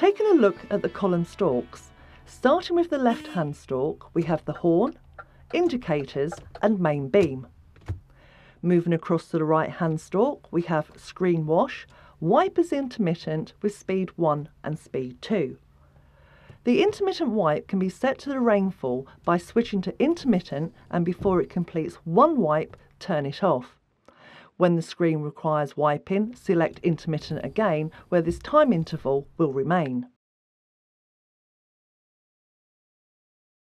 Taking a look at the column stalks, starting with the left hand stalk, we have the horn, indicators and main beam. Moving across to the right hand stalk, we have screen wash, wipers intermittent with speed 1 and speed 2. The intermittent wipe can be set to the rainfall by switching to intermittent and before it completes one wipe, turn it off. When the screen requires wiping, select intermittent again where this time interval will remain.